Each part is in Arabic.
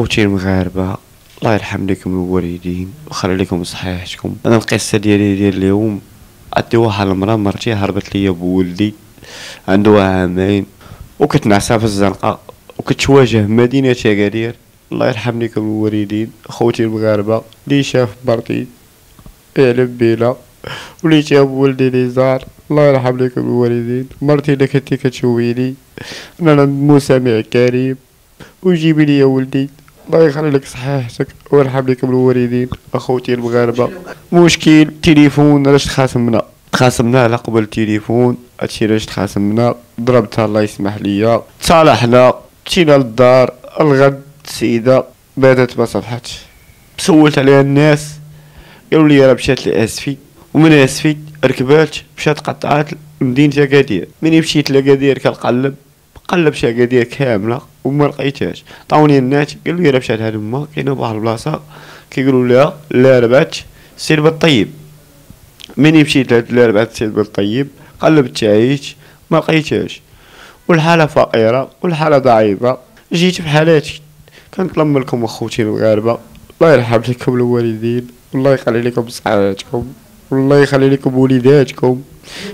خوتي المغاربه الله يرحم لكم الوالدين وخلي لكم صحيحتكم. أنا القصة ديالي ديال اليوم عندي واحد المرأة مرتي هربت ليا بولدي عنده عامين وكتنعسها في الزنقة وكتواجه مدينة اكادير الله يرحم لكم الوالدين خوتي المغاربة اللي شاف مرتي يعلم بينا واللي شاف ولدي لي زار. الله يرحم لكم الوالدين. مرتي اللي كنتي كتشويني. أنا مسامع كريم وجيبي لي ولدي. الله يخلي لك صحيحتك. ويرحم لكم الوالدين أخوتي المغاربة. مشكل تليفون علاش تخاصمنا؟ تخاصمنا على قبل التليفون. هادشي علاش تخاصمنا؟ ضربتها الله يسمح ليا. تصالحنا مشينا للدار الغد السيدة. باتت ما صفحتش سولت عليها الناس. قالوا لي راه مشات لآسفي. ومن آسفي ركبات مشات قطعات لمدينة اكادير مني مشيت لأكادير كنقلب قلب اكادير كامله وما لقيتهاش عطاوني النات قالوا لي راه مشات هاد ما كاينة بواحد البلاصة كيقولوا لها لا ربات سير بالطيب. مني مشيت لهاد لا ربات سير بالطيب؟ قلبت تعيش ما لقيتهاش والحالة فقيرة والحالة ضعيفة. جيت في حالاتي كنطلب لكم أخوتي المغاربه الله يرحم لكم الوالدين والله يخلي لكم صحتكم والله يخلي لكم وليداتكم.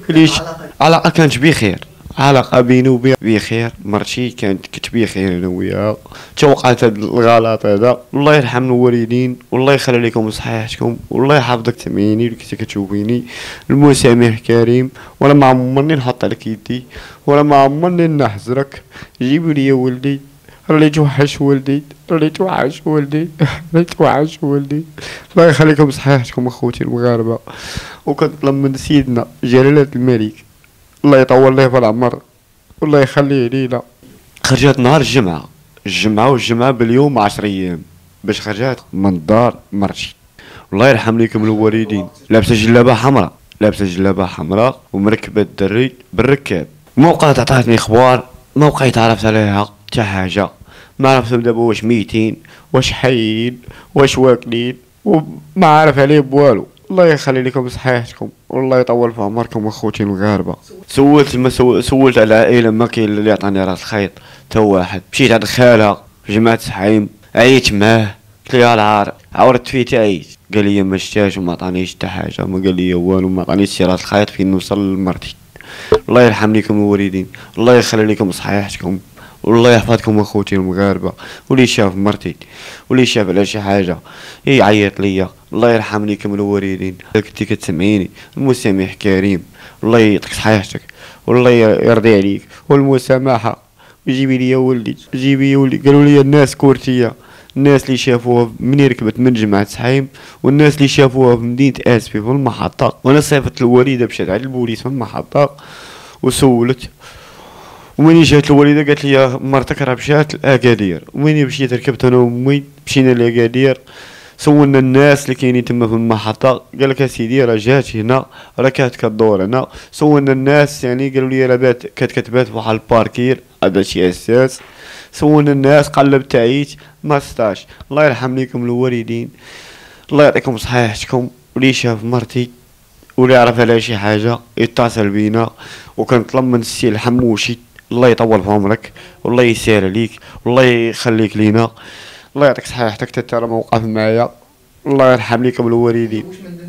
ليش؟ علاقه كانت بخير. علاقة بيني وبين بخير. مرتي كانت كنت بخير أنا وياها توقعت هاد الغلط هذا. والله يرحم الوالدين. والله يخلي لكم صحيحتكم. والله يحفظك تميني اللي كنتي كتشوفيني المسامح كريم. ولا ما عمرني نحط عليك يدي ولا ما عمرني نحزرك. جيبوا لي ولدي. اللي توحش ولدي. اللي توحش ولدي. اللي توحش ولدي. الله يخليكم صحيحتكم أخوتي المغاربة. وكنطلب من سيدنا جلاله الملك. الله يطول ليه في العمر. والله يخليه لينا خرجت نهار الجمعة. الجمعة والجمعة باليوم عشر أيام. باش خرجت من الدار مرتي الله يرحم ليكم الوالدين. لابسة جلابة حمراء. لابسة جلابة حمراء ومركبة الدري بالركاب. موقع عطاتني إخبار. ما بقيت عرفت عليها حتى حاجة. ما عرفت دابا واش ميتين واش حيين واش واكلين وما عارف عليه بوالو. الله يخلي لكم صحيحتكم والله يطول في عمركم أخوتي المغاربه سولت ما سولت على العائله ما كاين اللي يعطيني راس الخيط تا واحد. مشيت عند خالها جماعة سحيم. عييت معاه قلت له العار عورت فيه تعيت قال لي ما شتاش وما عطانيش حتى حاجة. ما قال لي والو ما عطانيش راس الخيط فين نوصل لمرتي. الله يرحم لكم الوالدين. الله يخلي لكم صحيحتكم والله يحفظكم أخوتي المغاربة واللي شاف مرتي واللي شاف على شي حاجة يعيط ليا الله يرحم ليكم الوالدين كنتي كتسمعيني المسامح كريم الله يعطيك صحيحتك والله يرضي عليك والمسامحة جيبي لي ولدي جيبي ولدي قالوا لي الناس كورتية الناس اللي شافوها مني ركبت من جماعة سحيم والناس اللي شافوها في مدينة اسفي في المحطة وأنا صيفت الوالدة مشات على البوليس في المحطة وسولت ومني جات الوالدة قالت لي مرتك راه مشات لأكادير. ومني مشيت ركبت أنا وأمي مشينا لأكادير. سولنا الناس اللي كاينين تما في المحطة. قال لك اسيدي راه جات هنا راه كانت كدور هنا. سولنا الناس يعني قالوا لي راه بات كانت كتبات فواحد الباركير هذا شي أساس. سولنا الناس قلبت تعيت ما ستاش الله يرحم ليكم الوالدين. الله يعطيكم صحيحتكم ولي شاف مرتي واللي يعرف على شي حاجة يتصل بينا. وكنطلب من السي الحموشي. الله يطول في عمرك والله يسهل عليك والله يخليك لينا الله يعطيك صحيحتك حتى ما وقف معايا الله يرحم ليكم الوالدين.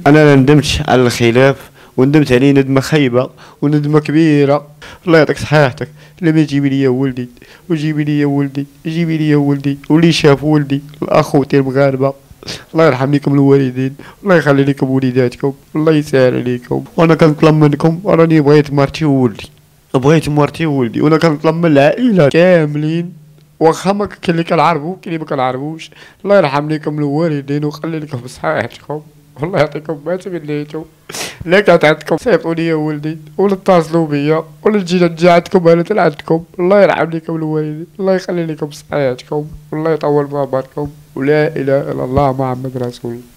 أنا ندمت على الخلاف وندمت عليه ندمة خايبة وندمة كبيرة. الله يعطيك صحيحتك لما تجيبي لي ولدي وجيبي لي ولدي جيبي لي ولدي واللي شاف ولدي اخوتي المغاربه الله يرحم لكم الوالدين الله يخلي لكم وليداتكم الله يسهل عليكم. وأنا كنطلب منكم راني بغيت مرتي وولدي بغيت مرتي وولدي وأنا كنطلب من العائلة كاملين. واخا ما كاين اللي كنعرفو كاين اللي ما كنعرفوش. الله يرحم لكم الوالدين ويخلي لكم بصحيحتكم والله يعطيكم ما تمنيتو. لا كانت عندكم صيفطوا لي ولدي ولا اتصلوا بيا ولا تجي نجي عندكم أنا عندكم الله يرحم لكم الوالدين. الله يخلي لكم صحيحتكم والله يطول في عمركم. ولا إله إلا الله محمد رسول الله.